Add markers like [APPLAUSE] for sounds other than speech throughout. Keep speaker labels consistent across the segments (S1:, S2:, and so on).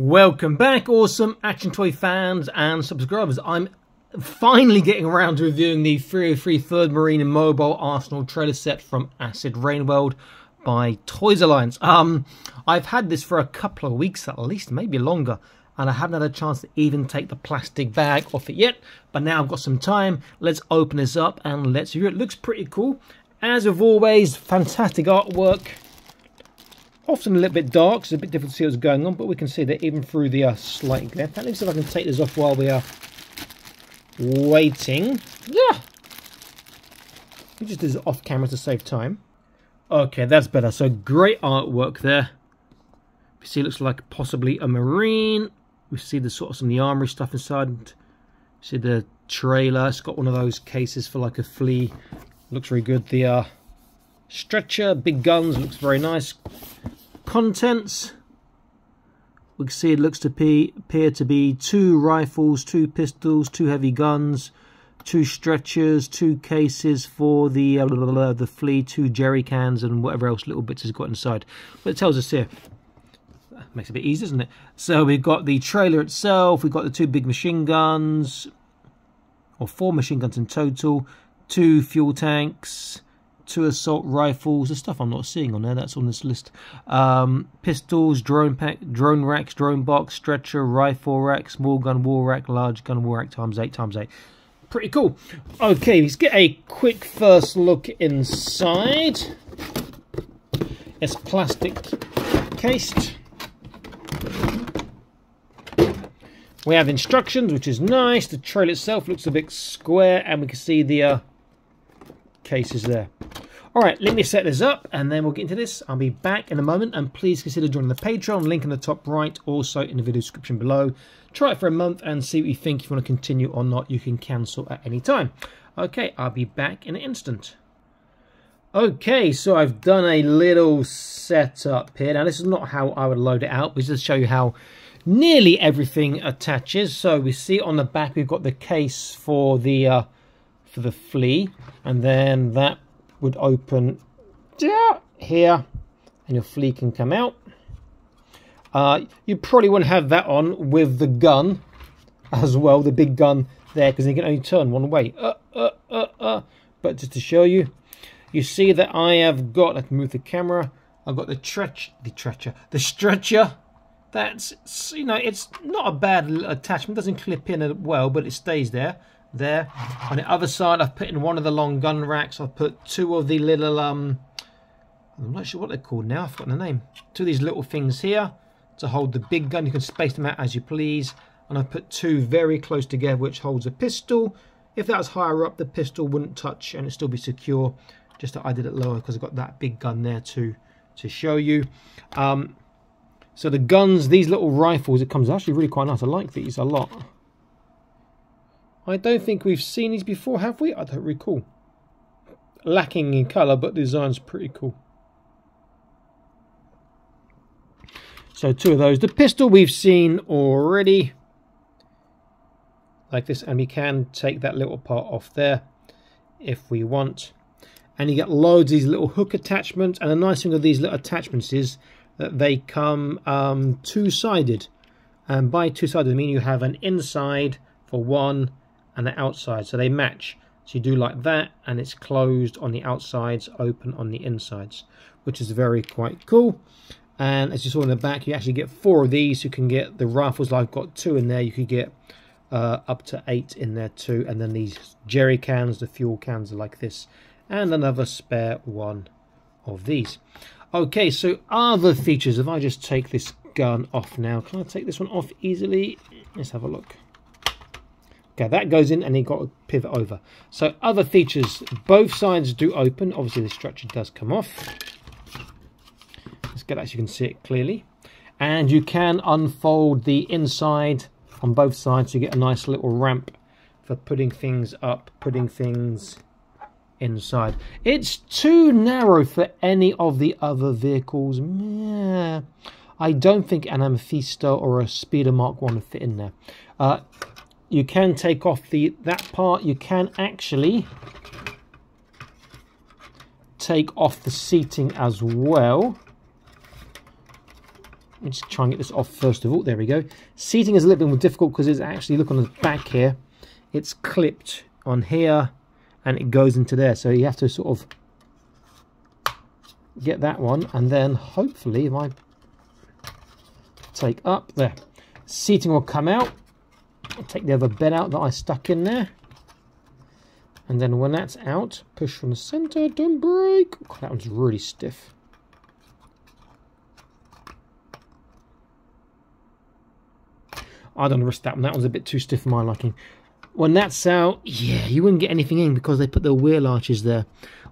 S1: Welcome back, awesome Action Toy fans and subscribers. I'm finally getting around to reviewing the 303 Third Marine and Mobile Arsenal trailer set from Acid Rain World by Toys Alliance. Um, I've had this for a couple of weeks at least, maybe longer, and I haven't had a chance to even take the plastic bag off it yet. But now I've got some time. Let's open this up and let's view it. Looks pretty cool. As of always, fantastic artwork often a little bit dark, so it's a bit difficult to see what's going on, but we can see that even through the uh, slight glare. Let me see if I can take this off while we are waiting. Yeah! We just did it off camera to save time. Okay, that's better. So great artwork there. You see, it looks like possibly a marine. We see the sort of some of the armory stuff inside. See the trailer. It's got one of those cases for like a flea. Looks very good. The uh, stretcher, big guns, looks very nice contents we can see it looks to be, appear to be two rifles, two pistols, two heavy guns, two stretchers, two cases for the uh, blah, blah, blah, the flea, two jerry cans, and whatever else little bits has got inside. But it tells us here. Makes it a bit easy, doesn't it? So we've got the trailer itself, we've got the two big machine guns, or four machine guns in total, two fuel tanks, two assault rifles, the stuff I'm not seeing on there, that's on this list. Um, pistols, drone pack, drone racks, drone box, stretcher, rifle rack, small gun war rack, large gun war rack times 8 times 8. Pretty cool. Okay, let's get a quick first look inside. It's plastic cased. We have instructions, which is nice. The trail itself looks a bit square, and we can see the uh, cases there. All right, let me set this up and then we'll get into this. I'll be back in a moment and please consider joining the Patreon, link in the top right, also in the video description below. Try it for a month and see what you think. If you want to continue or not, you can cancel at any time. Okay, I'll be back in an instant. Okay, so I've done a little setup here. Now, this is not how I would load it out, but just to show you how nearly everything attaches. So we see on the back, we've got the case for the uh, for the flea, and then that would open here and your flea can come out. Uh, you probably wouldn't have that on with the gun [LAUGHS] as well, the big gun there, because you can only turn one way. Uh, uh, uh, uh. But just to show you, you see that I have got, let's move the camera, I've got the stretch, the stretcher, the stretcher. That's, you know, it's not a bad attachment, doesn't clip in well, but it stays there there. On the other side, I've put in one of the long gun racks. I've put two of the little, um, I'm not sure what they're called now. I've forgotten the name. Two of these little things here to hold the big gun. You can space them out as you please. And I've put two very close together, which holds a pistol. If that was higher up, the pistol wouldn't touch and it'd still be secure. Just that I did it lower because I've got that big gun there to, to show you. Um, so the guns, these little rifles, it comes actually really quite nice. I like these a lot. I don't think we've seen these before, have we? I don't recall. Lacking in colour, but the design's pretty cool. So two of those. The pistol we've seen already. Like this. And we can take that little part off there if we want. And you get loads of these little hook attachments. And the nice thing of these little attachments is that they come um, two-sided. And by two-sided I mean you have an inside for one and the outside. So they match. So you do like that and it's closed on the outsides open on the insides which is very quite cool. And as you saw in the back you actually get four of these. You can get the rifles. I've got two in there. You could get uh, up to eight in there too. And then these jerry cans the fuel cans are like this. And another spare one of these. Okay so other features. If I just take this gun off now can I take this one off easily? Let's have a look Okay, that goes in and you got to pivot over. So other features, both sides do open. Obviously the structure does come off. Let's get that you can see it clearly. And you can unfold the inside on both sides You get a nice little ramp for putting things up, putting things inside. It's too narrow for any of the other vehicles. I don't think an Amethysto or a Speeder Mark 1 would fit in there. Uh, you can take off the that part you can actually take off the seating as well Let's try and get this off first of all. There we go. Seating is a little bit more difficult because it's actually, look on the back here, it's clipped on here and it goes into there. So you have to sort of get that one and then hopefully if I take up there, seating will come out. Take the other bed out that I stuck in there. And then when that's out, push from the center, don't break. Oh, that one's really stiff. I don't risk that one. That one's a bit too stiff for my liking. When that's out, yeah, you wouldn't get anything in because they put the wheel arches there.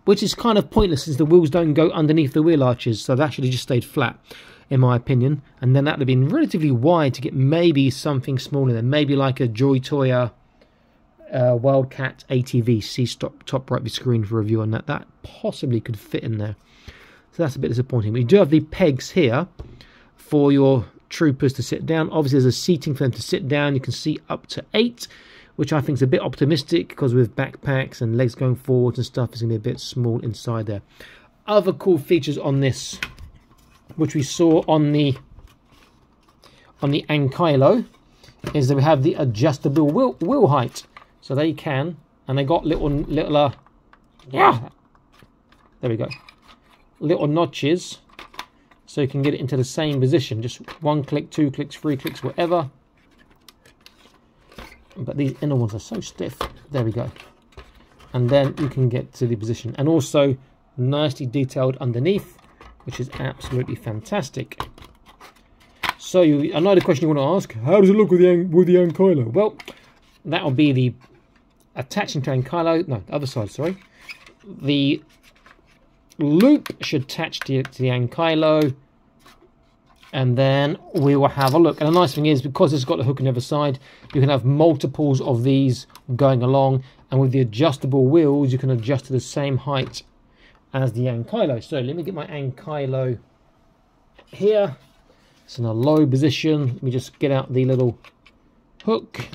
S1: Which is kind of pointless since the wheels don't go underneath the wheel arches. So that actually just stayed flat, in my opinion. And then that would have been relatively wide to get maybe something smaller than Maybe like a Joy Toya uh, Wildcat ATV. See stop, top right of the screen for review on that. That possibly could fit in there. So that's a bit disappointing. We do have the pegs here for your troopers to sit down. Obviously, there's a seating for them to sit down. You can see up to eight, which I think is a bit optimistic because with backpacks and legs going forwards and stuff, it's going to be a bit small inside there. Other cool features on this, which we saw on the on the Ankylo, is that we have the adjustable wheel, wheel height. So they can, and they got little, little, uh, yeah, there we go, little notches so you can get it into the same position just one click two clicks three clicks whatever but these inner ones are so stiff. There we go. And then you can get to the position. And also nicely detailed underneath which is absolutely fantastic. So you another question you want to ask how does it look with the with the Ankylo well that'll be the attaching to Ankylo no other side sorry. The loop should attach to, to the Ankylo and then we will have a look. And the nice thing is, because it's got the hook on the other side, you can have multiples of these going along, and with the adjustable wheels, you can adjust to the same height as the Ankylo. So let me get my Ankylo here. It's in a low position. Let me just get out the little hook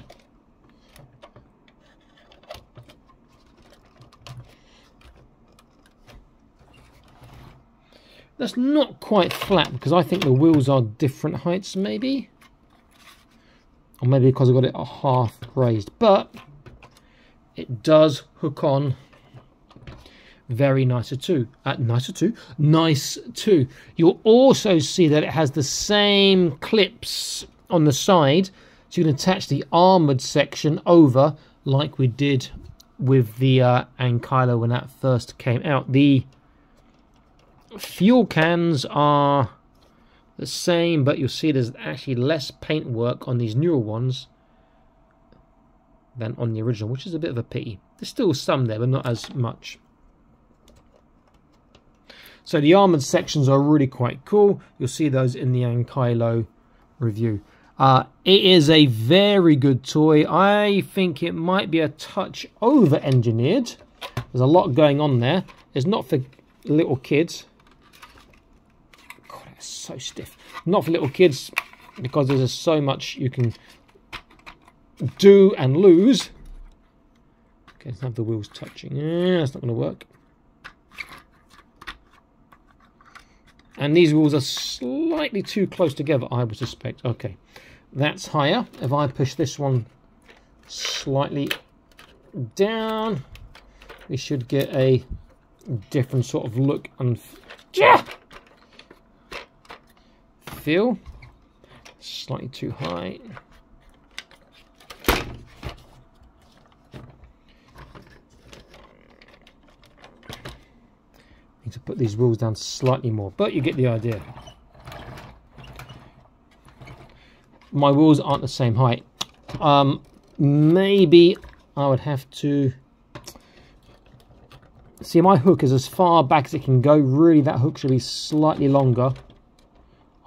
S1: That's not quite flat because I think the wheels are different heights maybe. Or maybe because I've got it half raised. But it does hook on very nicer too. Uh, nicer too? Nice too. You'll also see that it has the same clips on the side. So you can attach the armoured section over like we did with the uh, Ankylo when that first came out. The fuel cans are the same, but you'll see there's actually less paint work on these newer ones than on the original, which is a bit of a pity. There's still some there, but not as much. So the armoured sections are really quite cool. You'll see those in the Ankylo review. Uh, it is a very good toy. I think it might be a touch over-engineered. There's a lot going on there. It's not for little kids so stiff. Not for little kids because there's so much you can do and lose. Okay, let's have the wheels touching. Yeah, that's not going to work. And these wheels are slightly too close together, I would suspect. Okay, that's higher. If I push this one slightly down, we should get a different sort of look and... Yeah! Feel. Slightly too high. Need to put these wheels down slightly more, but you get the idea. My wheels aren't the same height. Um, maybe I would have to see my hook is as far back as it can go really that hook should be slightly longer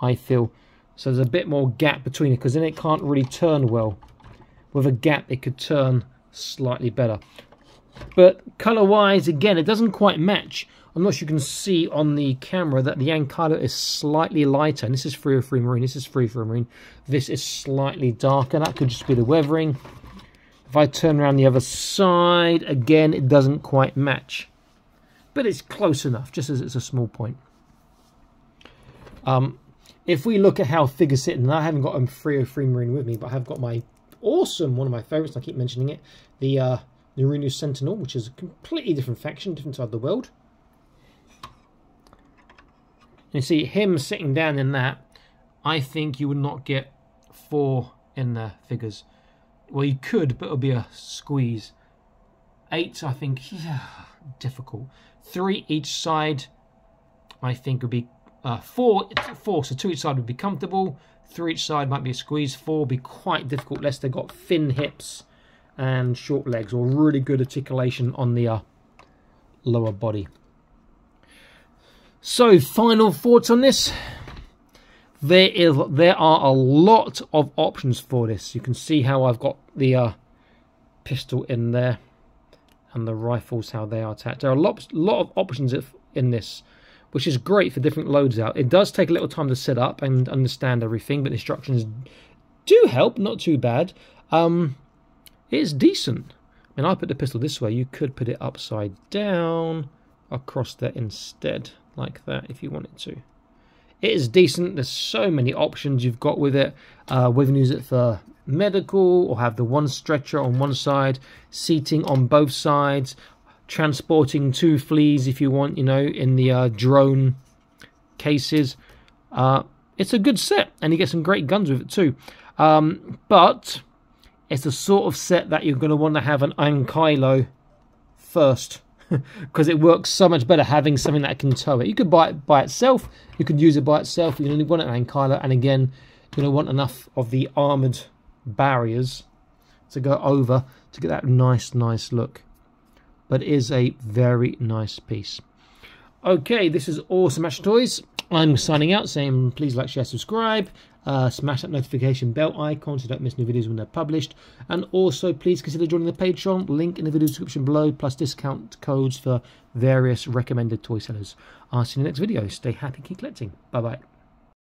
S1: I feel. So there's a bit more gap between it because then it can't really turn well. With a gap it could turn slightly better. But colour wise again it doesn't quite match. I'm not sure you can see on the camera that the Ankylo is slightly lighter. And this is 303 Marine, this is 303 Marine. This is slightly darker. That could just be the weathering. If I turn around the other side, again, it doesn't quite match. But it's close enough, just as it's a small point. Um, if we look at how figures sit, and I haven't got a 303 Marine with me, but I have got my awesome, one of my favourites, I keep mentioning it, the uh, Narunu Sentinel, which is a completely different faction, different side of the world. You see him sitting down in that, I think you would not get four in the figures. Well, you could, but it would be a squeeze. Eight, I think, yeah, difficult. Three each side, I think would be uh, four. Four, so two each side would be comfortable. Three each side might be a squeeze. Four would be quite difficult unless they've got thin hips and short legs or really good articulation on the uh, lower body. So, final thoughts on this. There is there are a lot of options for this. You can see how I've got the uh, pistol in there and the rifles how they are attached. There are a lot, lot of options in this, which is great for different loads out. It does take a little time to set up and understand everything, but instructions do help, not too bad. Um, it's decent. I mean, I put the pistol this way. You could put it upside down across there instead, like that, if you wanted to. It is decent. There's so many options you've got with it. Uh, whether you use it for medical or have the one stretcher on one side, seating on both sides, transporting two fleas if you want, you know, in the uh, drone cases. Uh, it's a good set, and you get some great guns with it too. Um, but it's the sort of set that you're going to want to have an Ankylo first [LAUGHS] because it works so much better having something that can tow it. You could buy it by itself, you could use it by itself, you only want an Ankylo, and again, you're going to want enough of the armoured barriers to go over to get that nice, nice look. But is a very nice piece. Okay, this is Awesome Action Toys. I'm signing out saying please like, share, subscribe. Uh, smash that notification bell icon so you don't miss new videos when they're published. And also, please consider joining the Patreon, link in the video description below, plus discount codes for various recommended toy sellers. I'll see you in the next video. Stay happy, keep collecting. Bye bye.